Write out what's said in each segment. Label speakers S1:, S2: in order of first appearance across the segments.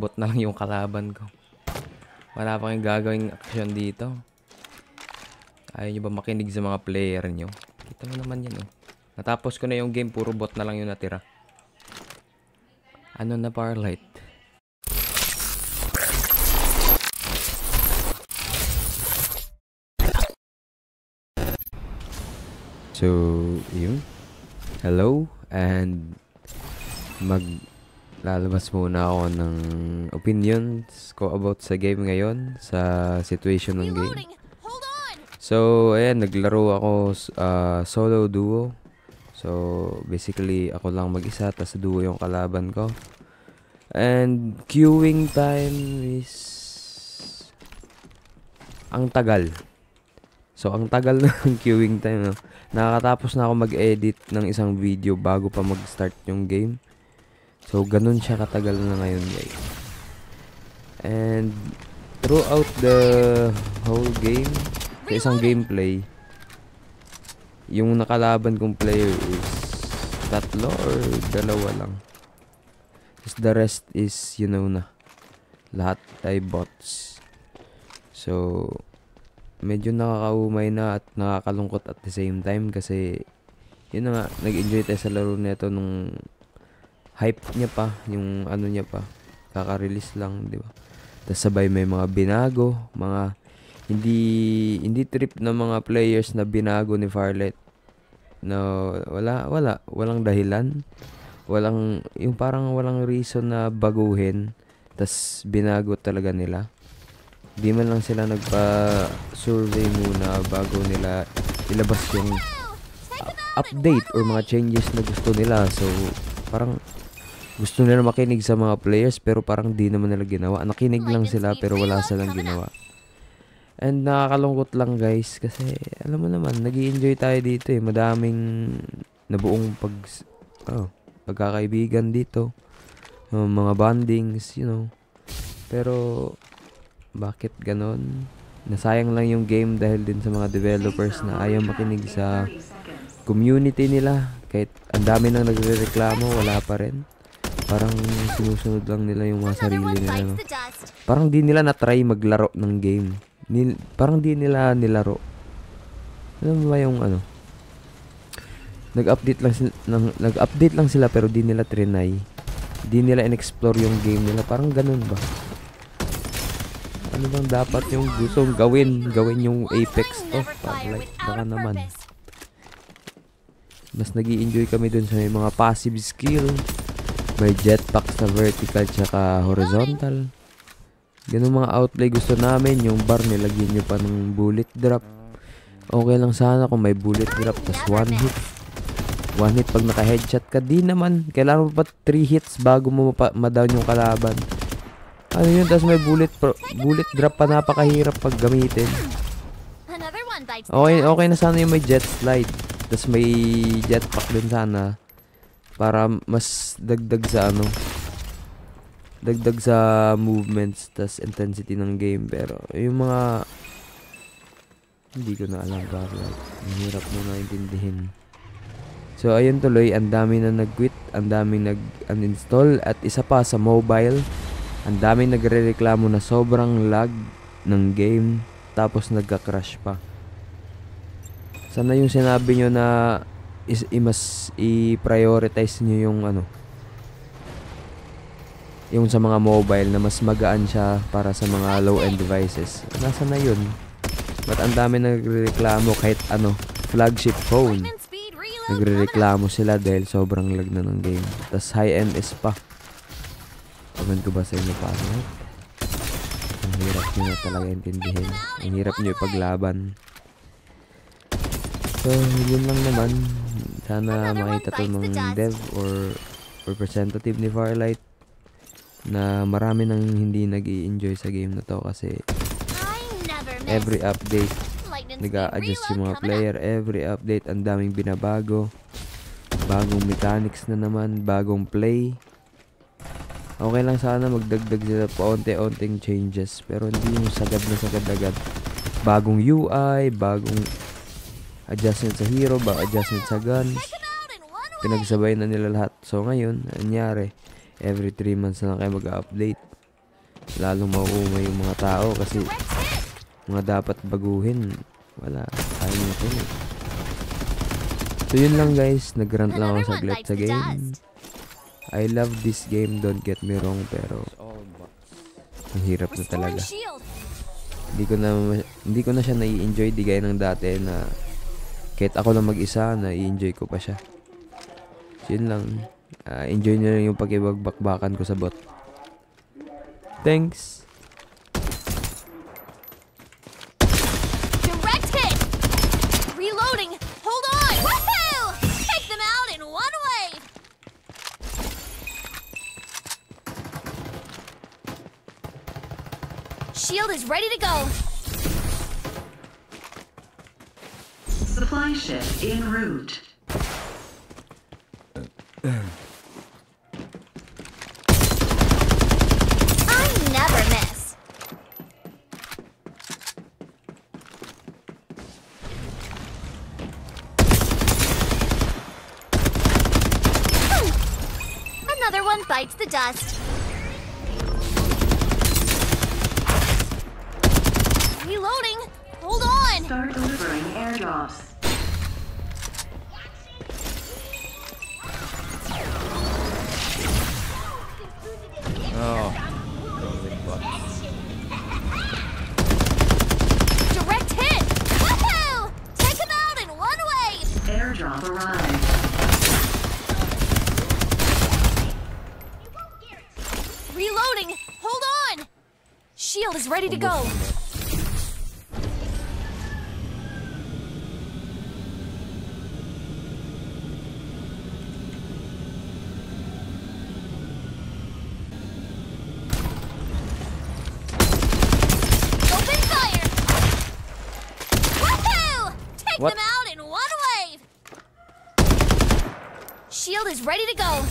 S1: bot na lang yung kalaban ko. Wala pa kayong gagawing action dito. Ayaw nyo ba makinig sa mga player nyo? Kita mo naman yan, oh. Natapos ko na yung game, puro bot na lang yung natira. Ano na Parlight? So, yun. Hello, and mag lalabas muna ako ng opinions ko about sa game ngayon, sa situation ng game. So, ayan, naglaro ako uh, solo duo. So, basically, ako lang mag-isa, tas duo yung kalaban ko. And, queuing time is... Ang tagal. So, ang tagal ng queuing time, no? Nakakatapos na ako mag-edit ng isang video bago pa mag-start yung game. So, ganun siya katagal na ngayon, guys. And, throughout the whole game, sa isang gameplay, yung nakalaban kong player is tatlo or dalawa lang. Tapos the rest is, you know na, lahat ay bots. So, medyo nakakaumay na at nakakalungkot at the same time kasi, yun na nga, nag-enjoy tayo sa laro nito nung hype niya pa, yung ano niya pa, kaka-release lang, di ba? Tapos sabay may mga binago, mga hindi hindi trip na mga players na binago ni Farlet no wala wala. Walang dahilan. Walang yung parang walang reason na baguhin tas binago talaga nila. Di man lang sila nagpa survey muna bago nila ilabas yung update or mga changes na gusto nila. So parang gusto nila makinig sa mga players pero parang di naman nila ginawa nakinig lang sila pero wala silang ginawa And nakakalungkot lang guys kasi alam mo naman, nag enjoy tayo dito eh. Madaming nabuong pag oh, pagkakaibigan dito. Uh, mga bondings, you know. Pero bakit ganon? Nasayang lang yung game dahil din sa mga developers na ayaw makinig sa community nila. Kahit ang dami nang nagre-reklamo, wala pa rin. Parang sinusunod lang nila yung mga sarili nila. No? Parang di nila na-try maglaro ng game. Nil, parang di nila nilaro. Alam mo ba yung ano? Nag-update lang sila, nag-update lang sila pero di nila trinay. Di nila in-explore yung game nila. Parang ganun ba? Ano bang dapat yung gustong gawin? Gawin yung Apex to.
S2: Never
S1: Pag
S2: fire
S1: like,
S2: without
S1: baka naman. Mas nag enjoy kami dun sa mga passive skill. May jetpack sa vertical tsaka horizontal. Ganun mga outplay gusto namin. Yung bar nilagyan nyo pa ng bullet drop. Okay lang sana kung may bullet drop tas one hit. One hit pag naka-headshot ka. Di naman. Kailangan mo pa 3 hits bago mo ma-down yung kalaban. Ano yun? Tas may bullet, bullet drop pa napakahirap pag gamitin. Okay, okay na sana yung may jet slide. Tapos may jetpack din sana. Para mas dagdag sa ano. Dagdag sa movements tas intensity ng game. Pero yung mga... Hindi ko na alam bakit. Ang hirap mo na intindihin. So ayun tuloy, ang dami na nag-quit, ang daming nag-uninstall at isa pa sa mobile, ang daming nagre-reklamo na sobrang lag ng game tapos nagka-crash pa. Sana yung sinabi nyo na is, i- mas i-prioritize nyo yung ano yung sa mga mobile na mas magaan siya para sa mga low-end devices. Nasa na yun? Ba't ang dami nagrereklamo kahit ano, flagship phone? Nagrereklamo sila dahil sobrang lag na ng game. Tapos high-end is pa. Comment ko ba sa inyo pa? Ano? Ang hirap nyo na talaga intindihin. Ang hirap nyo ipaglaban. So, yun lang naman. Sana makita to ng dev or representative ni Farlight na marami nang hindi nag enjoy sa game na to kasi every update
S2: speed
S1: nag-a-adjust yung mga player every update ang daming binabago. Bagong mechanics na naman bagong play. Okay lang sana magdagdag sila paunti-unting changes pero hindi yung sagad na sagad agad. Bagong UI bagong adjustment sa hero ba adjustment sa
S2: way.
S1: pinagsabay na nila lahat so ngayon anyari every 3 months na kayo mag-update lalong mauumay yung mga tao kasi mga dapat baguhin. Wala, kaya nyo to eh. So yun lang guys, nagrant lang ako saglit sa game. I love this game, don't get me wrong, pero ang hirap na talaga. Hindi ko na hindi ko na siya nai-enjoy di gaya ng dati na kahit ako lang mag-isa, na-enjoy ko pa siya. So, yun lang. Ah, enjoy nyo lang yung pakibagbakbakan ko sa bot. Thanks!
S2: Direct hit. Reloading. Hold on. Woohoo! Take them out in one wave. Shield is ready to go.
S3: Supply ship en route.
S2: I never miss. Hmm. Another one bites the dust. Reloading. Hold on.
S3: Start delivering airdrops.
S1: Oh.
S2: Direct hit. Woohoo! Take them out in one wave.
S3: Airdrop arrived.
S2: Reloading. Hold on. Shield is ready to go. Take
S1: What?
S2: them out in one wave! Shield is ready to go.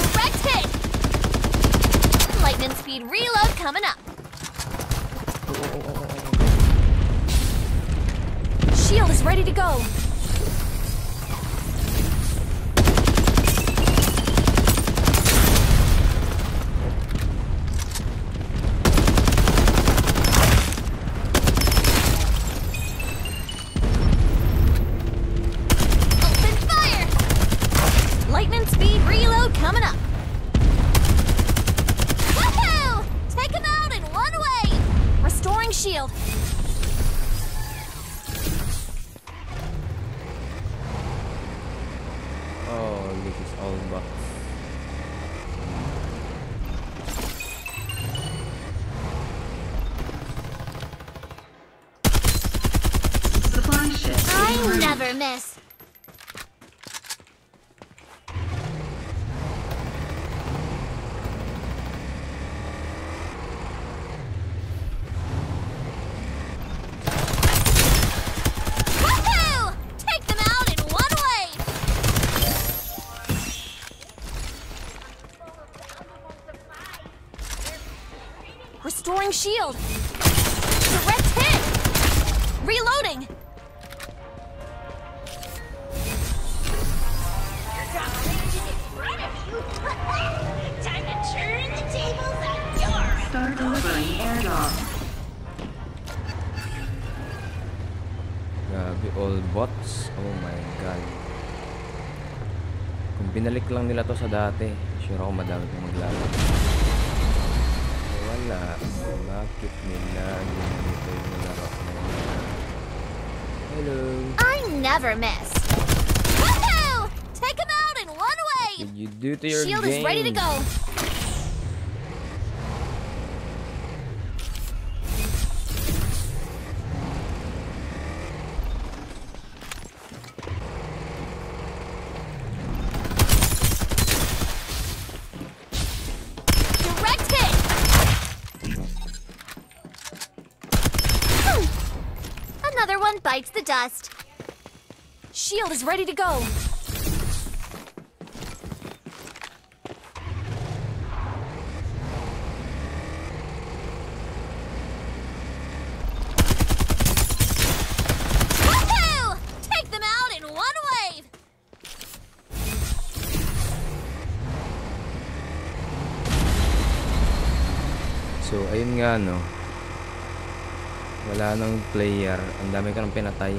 S2: Direct hit! Lightning speed reload coming up. To go.
S1: Oh, this is all box.
S3: Supply ship en
S2: I
S3: route.
S2: never miss. Shield. Direct hit. Reloading. Time to turn the tables on your
S3: Start delivering airdrops.
S1: Grabe, all bots. Oh my god. Kung binalik lang nila to sa dati, sure ako madami pang maglalaro. Hello.
S2: I never miss. Woohoo! Take him out in one wave.
S1: You do to your
S2: Shield
S1: game?
S2: is ready to go. one bites the dust. Shield is ready to go.
S1: So, ayun nga, no. Wala nang player. Ang dami ko nang pinatay.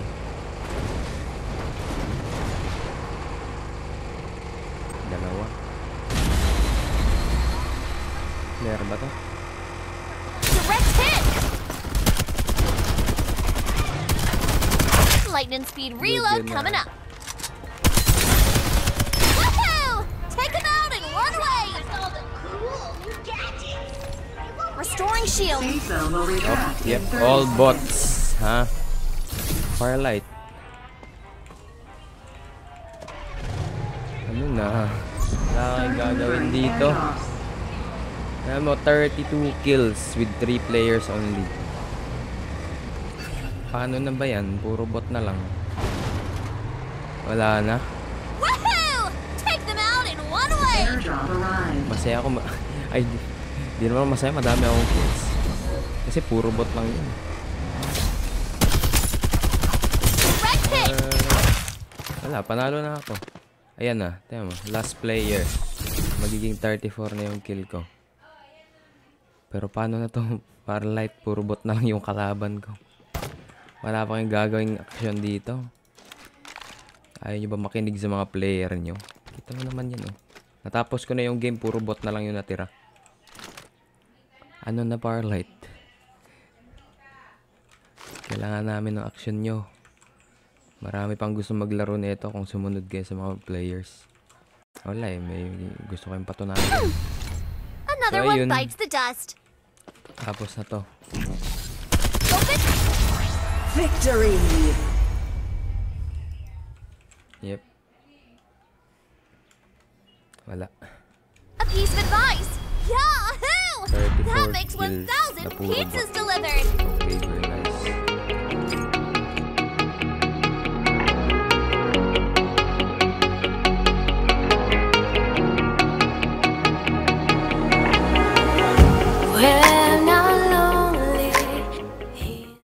S1: Dalawa. Player ba to?
S2: Direct hit! Lightning speed reload coming up. Restoring shield.
S3: Retract
S1: Yep,
S3: in 30
S1: all bots. Ha? Firelight. Ano na? Wala gagawin dito. Alam mo, 32 kills with 3 players only. Paano na ba yan? Puro bot na lang. Wala na. Masaya ako. Ma- Ay, di, di naman masaya. Madami akong kills. Kasi puro bot lang yun. Uh, wala, panalo na ako. Ayan na, tingnan mo. Last player. Magiging 34 na yung kill ko. Pero paano na to? Para light, puro bot na lang yung kalaban ko. Wala pa kayong gagawing action dito. Ayaw nyo ba makinig sa mga player nyo? Kita mo naman yan, oh. Natapos ko na yung game, puro bot na lang yung natira. Ano na Parlight? Kailangan namin ng action nyo. Marami pang gusto maglaro nito kung sumunod kayo sa mga players. Wala eh, may gusto kayong patunayan.
S2: Another
S1: So,
S2: one bites the dust.
S1: Tapos na to.
S2: Open!
S3: Victory!
S1: Yep. Wala.
S2: A piece of advice! Yahoo!
S1: 34
S2: That makes
S1: kills
S2: 1,000
S1: na puro
S2: pizzas
S1: bot.
S2: delivered!
S1: Okay, we're